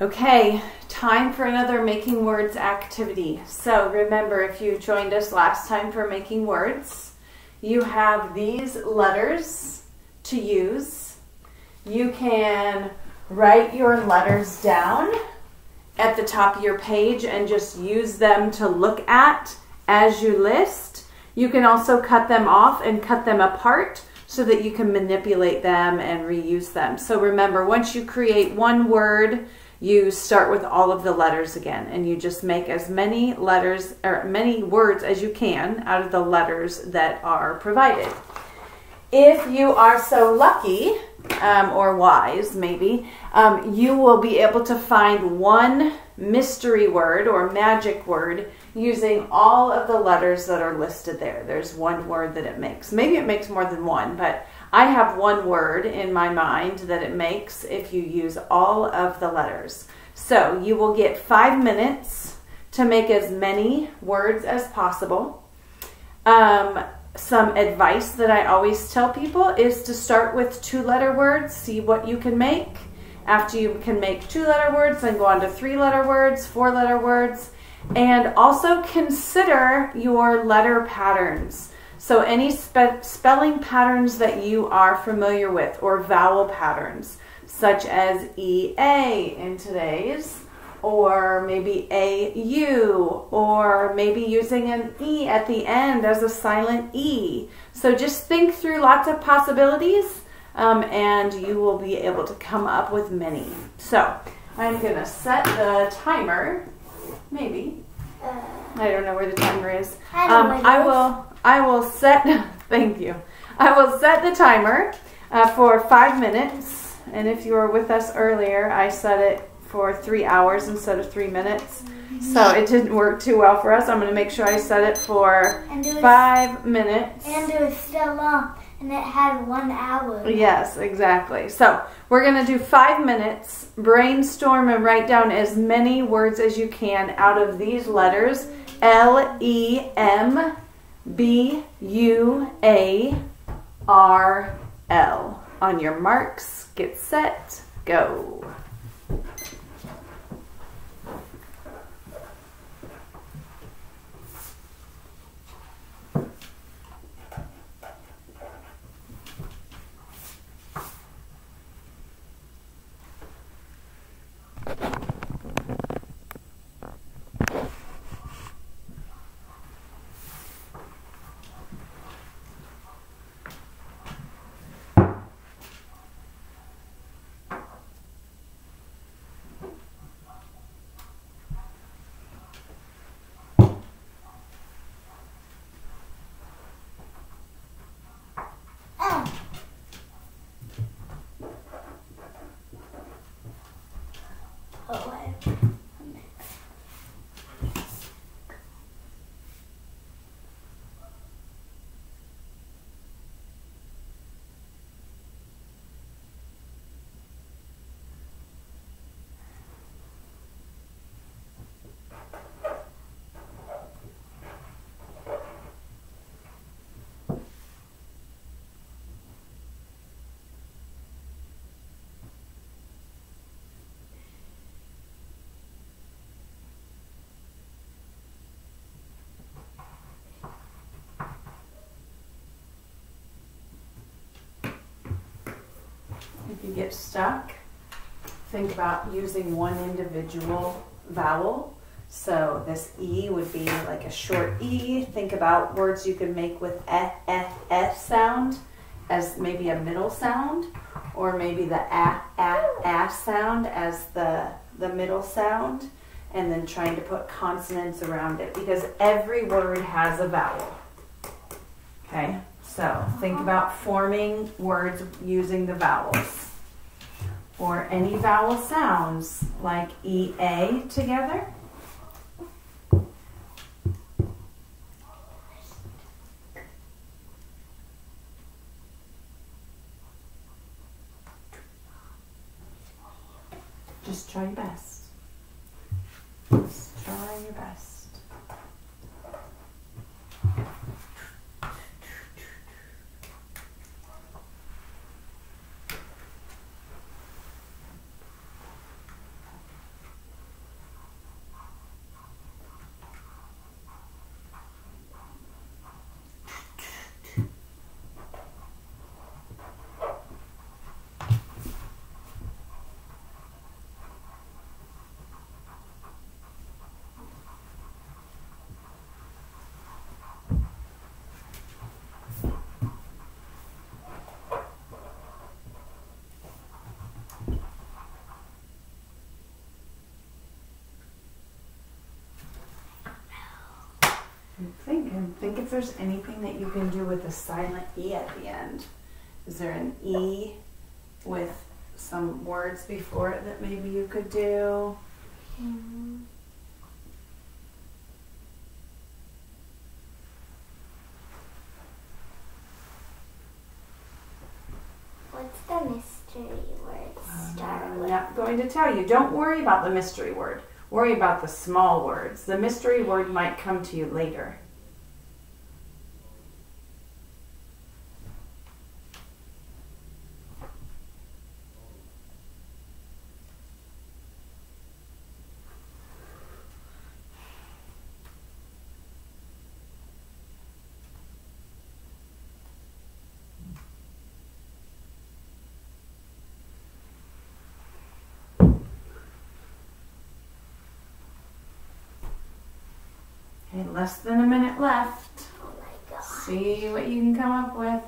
Okay, time for another making words activity. So remember, if you joined us last time for making words, you have these letters to use. You can write your letters down at the top of your page and just use them to look at as you list. You can also cut them off and cut them apart so that you can manipulate them and reuse them. So remember, once you create one word, you start with all of the letters again and you just make as many letters or many words as you can out of the letters that are provided. If you are so lucky, um, or wise maybe, um, you will be able to find one mystery word or magic word using all of the letters that are listed there. There's one word that it makes. Maybe it makes more than one, but I have one word in my mind that it makes if you use all of the letters. So you will get five minutes to make as many words as possible. Um, some advice that I always tell people is to start with two letter words, see what you can make. After you can make two letter words, then go on to three letter words, four letter words, and also consider your letter patterns. So any spe spelling patterns that you are familiar with or vowel patterns, such as EA in today's, or maybe AU, or maybe using an E at the end as a silent E. So just think through lots of possibilities um, and you will be able to come up with many. So I'm going to set the timer, maybe. I don't know where the timer is. Um, I will. I will set. thank you. I will set the timer uh, for five minutes. And if you were with us earlier, I set it for three hours instead of three minutes. So it didn't work too well for us. I'm going to make sure I set it for five minutes. And it was still long and it had one hour. Yes, exactly. So we're going to do five minutes, brainstorm and write down as many words as you can out of these letters L E M B U A R L. On your marks, get set, go. If you get stuck, think about using one individual vowel. So this E would be like a short E. Think about words you can make with F, F, F sound as maybe a middle sound, or maybe the A, A, A sound as the, the middle sound, and then trying to put consonants around it because every word has a vowel. Okay? So think uh-huh. about forming words using the vowels. Or any vowel sounds like EA together. Just try your best. Just try your best. Think and think if there's anything that you can do with a silent E at the end. Is there an E with some words before it that maybe you could do? Hmm. What's the mystery word start I'm not going to tell you. Don't worry about the mystery word. Worry about the small words. The mystery word might come to you later. Okay, less than a minute left. Oh my god. See what you can come up with.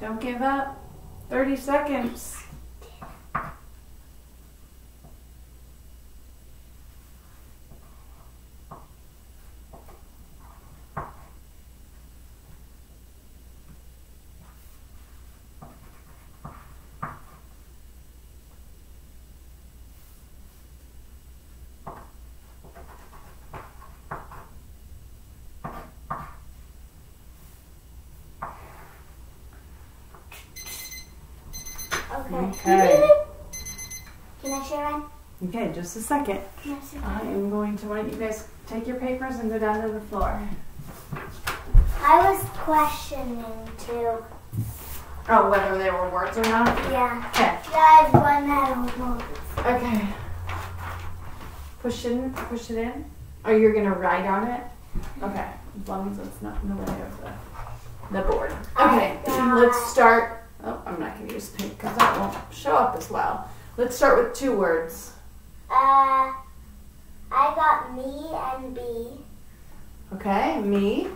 Don't give up. 30 seconds. Okay. Can I share one? Okay, just a second. I am going to want you guys take your papers and go down to the floor. I was questioning too. Oh, whether they were words or not? Yeah. Okay. There's one that was Okay. Push it in, push it in. Or you're gonna write on it? Mm-hmm. Okay. As long as it's not in the way of the, the board. Okay, let's start. Oh, I'm not gonna use pink because that won't show up as well. Let's start with two words. Uh, I got me and B Okay, me,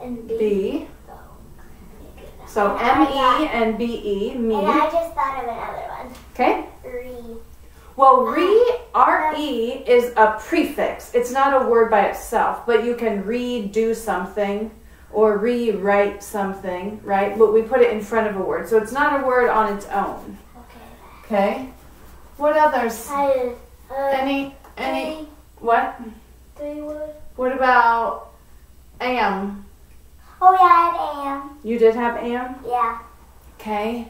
and B. B. So M E and B E, me. And I just thought of another one. Okay? Re. Well, re, R-E is a prefix. It's not a word by itself, but you can redo something or rewrite something, right? But we put it in front of a word. So it's not a word on its own. Okay. Okay? What others? I uh, Any, any, three, what? three words. What about am? Oh yeah, I am. You did have am? Yeah. Okay.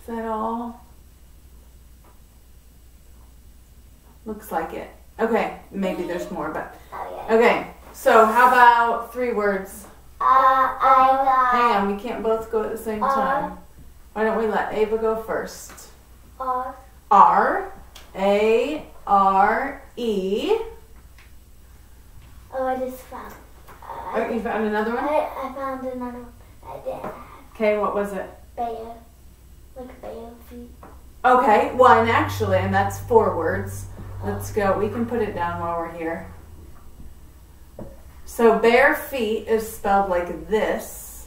Is that all? Looks like it. Okay, maybe there's more, but Oh okay. So how about three words? Uh, I got Hang on, we can't both go at the same Uh. time. Why don't we let Ava go first? R. R A R E. Oh, I just found. Uh, Oh, you found another one? I, I found another one. I Okay, what was it? bear. Like bear feet. Okay, one actually, and that's four words. Let's go. We can put it down while we're here. So bare feet is spelled like this,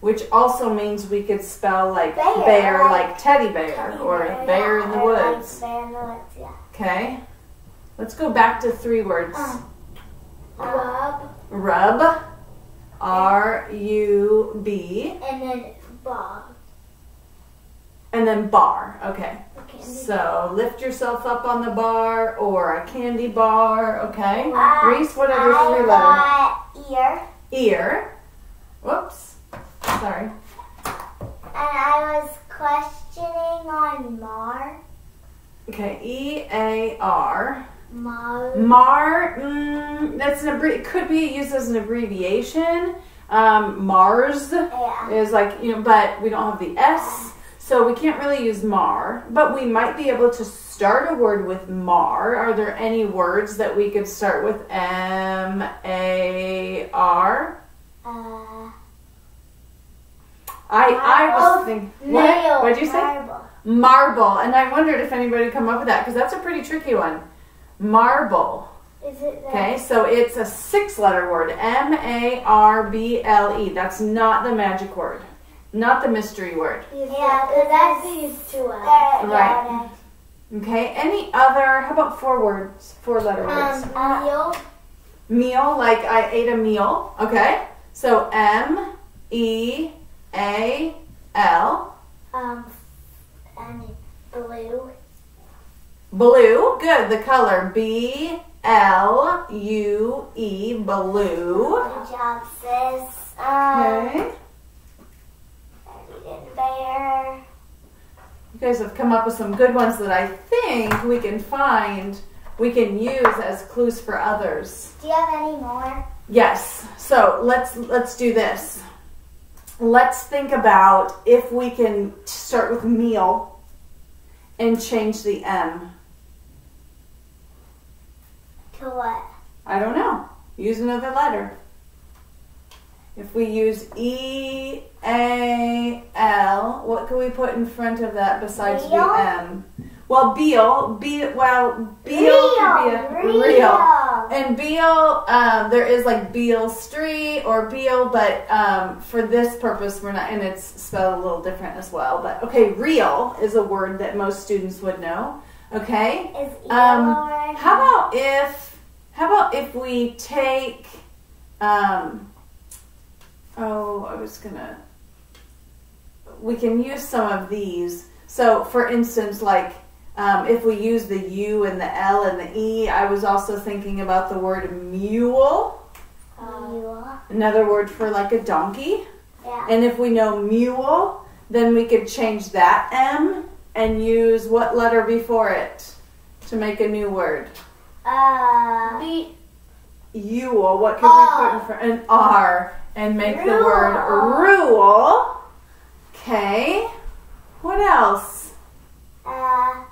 which also means we could spell like Bear, bear, like like teddy bear Teddy or bear, bear yeah, in the or like woods. bear in the woods, yeah. Okay. Let's go back to three words. Uh. Rub Rub. R U B. and then bob. And then bar. Okay. So lift yourself up on the bar or a candy bar. Okay. Uh, Reese, what I three letters? ear, Ear. Whoops. Sorry. and I was questioning on Mar. Okay. E A R. Mar. Mar. Mm, that's an could be used as an abbreviation. Um, Mars Yeah. is like you know, but we don't have the S, so we can't really use Mar. But we might be able to start a word with Mar. Are there any words that we could start with M A R? Uh, I I was thinking. nail. What? What'd you say? Marble. marble. And I wondered if anybody come up with that because that's a pretty tricky one. Marble. Is it that? Okay, so it's a six letter word M A R B L E. That's not the magic word, not the mystery word. Yeah, because that's these two out. Right. Okay, any other, how about four words, four letter words? Um, meal. Meal, like I ate a meal. Okay, so M E A L. Um, and blue. Blue, good. The color B L U E, blue. Good job, sis. Um, Okay. Bear. You guys have come up with some good ones that I think we can find, we can use as clues for others. Do you have any more? Yes. So let's let's do this. Let's think about if we can start with meal and change the M. To what? I don't know. Use another letter. If we use E A L, what can we put in front of that besides Real? the M? Well, Beal, be well, Beal could be a Real. real. And Beal, um, there is like Beale Street or Beal, but um, for this purpose, we're not, and it's spelled a little different as well. But okay, real is a word that most students would know. Okay, Um, how about if, how about if we take, um, oh, I was gonna, we can use some of these. So, for instance, like um, if we use the U and the L and the E, I was also thinking about the word mule, Mule. another word for like a donkey. Yeah. And if we know mule, then we could change that M and use what letter before it to make a new word. Uh. Be- Yule, what could R. we put in front? An R and make the word rule. Okay. What else? uh.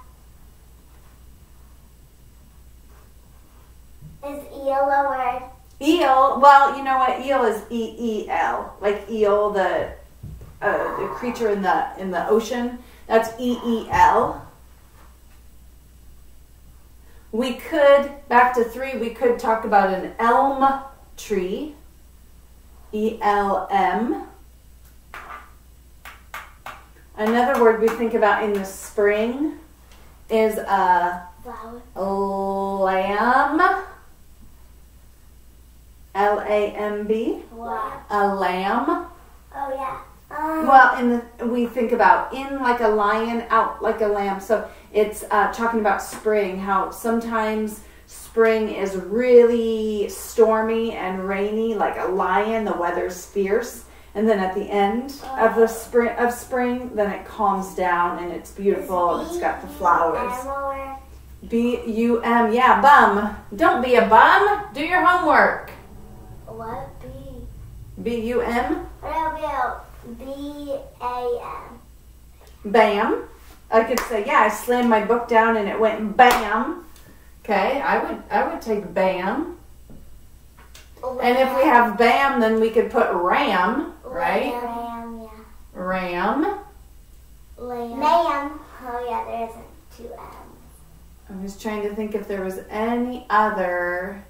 Is eel a word? Eel. Well, you know what? Eel is E E L, like eel, the uh, the creature in the in the ocean. That's E E L. We could back to three. We could talk about an elm tree. E L M. Another word we think about in the spring is a Flower. lamb. L A M B. A lamb. Oh yeah. Um, Well, in the we think about in like a lion, out like a lamb. So it's uh, talking about spring. How sometimes spring is really stormy and rainy, like a lion. The weather's fierce, and then at the end of the spring of spring, then it calms down and it's beautiful and it's got the flowers. Am a word? B U M. Yeah, bum. Don't be a bum. Do your homework. What? B. B U M. What about B A M? Bam. I could say, yeah, I slammed my book down and it went bam. Okay, I would I would take bam. And if we have bam, then we could put ram, right? Ram, yeah. Ram. Lamb. Lamb. Oh yeah, there isn't two M's. I was trying to think if there was any other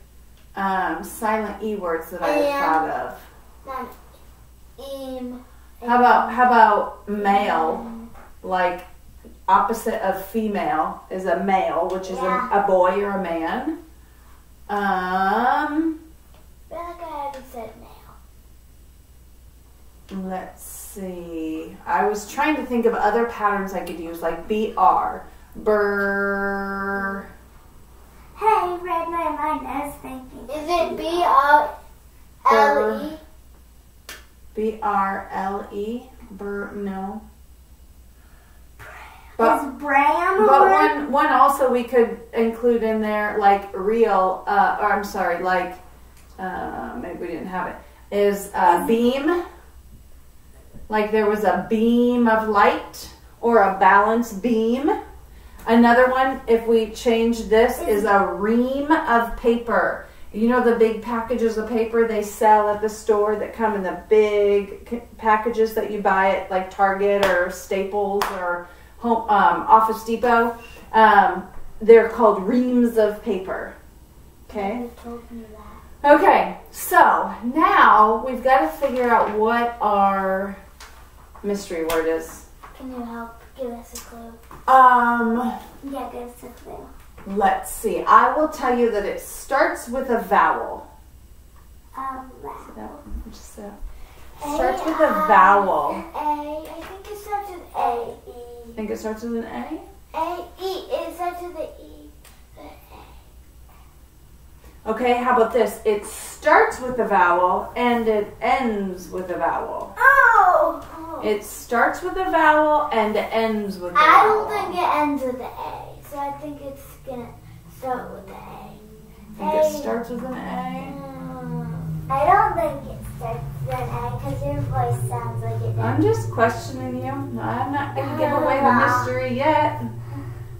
um, silent e words that I had thought of. Then. How about how about male? Like opposite of female is a male, which is Yeah. a, a boy or a man. Um, I feel like I already said male. let's see. I was trying to think of other patterns I could use, like br, burr. Hey, read my mind. I was thinking. Is it B R L E? B R L E. Bur no. But, Is Bram a but one one also we could include in there like real. Uh, or I'm sorry, like uh, maybe we didn't have it. Is uh, beam. Like there was a beam of light or a balance beam. Another one, if we change this, is a ream of paper. You know the big packages of paper they sell at the store that come in the big packages that you buy at like Target or Staples or home, um, Office Depot. Um, they're called reams of paper. Okay. You told me that. Okay, so now we've got to figure out what our mystery word is. Can you help give us a clue? Um, Yeah, give us a clue. let's see. I will tell you that it starts with a vowel. Um, So that just. A, starts with a vowel. A, I think it starts with A, E. think it starts with an A. A, E, it starts with the E. A. Okay, how about this? It starts with a vowel and it ends with a vowel. Oh! It starts with a vowel and it ends with a I vowel. I don't think it ends with the A, so I think it's gonna start with the A. think it starts with an A. Mm, I don't think it starts with an A because your voice sounds like it I'm just questioning you. I'm not going to give away the ah. mystery yet.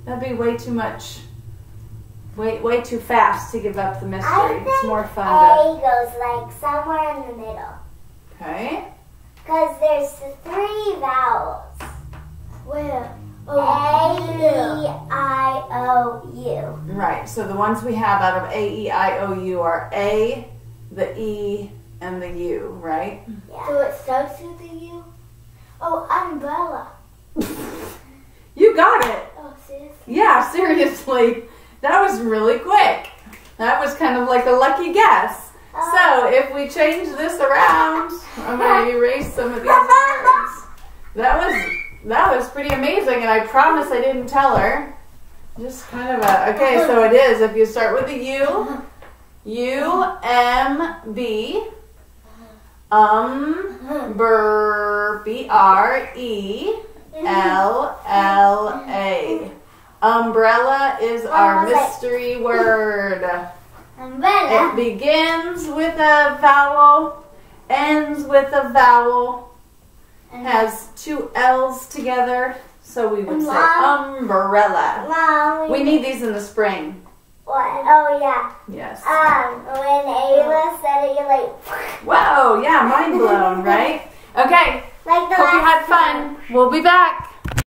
That'd be way too much. Way, way too fast to give up the I mystery. think It's more fun A goes like somewhere in the middle. to. Okay. Because there's three vowels. Where? Oh, A, E, I, O, U. Right. So the ones we have out of A, E, I, O, U are A, the E, and the U, right? Yeah. So it starts with the U? Oh, umbrella. You got it. Oh, seriously? Yeah, seriously. That was really quick. That was kind of like a lucky guess. So uh-huh. if we change this around, I'm going to erase some of these words. That was that was pretty amazing, and I promise I didn't tell her. Just kind of a okay. So it is. If you start with a U, uh-huh. U M B, um, br, B R E, L L A. Umbrella is our mystery word. Umbrella. It begins with a vowel, ends with a vowel, has two L's together, so we would say umbrella. We need these in the spring. What? Oh, yeah. Yes. Um, when Ayla said it, you're like, Whoa, yeah, mind blown, right? Okay, like the hope you had time. fun. We'll be back.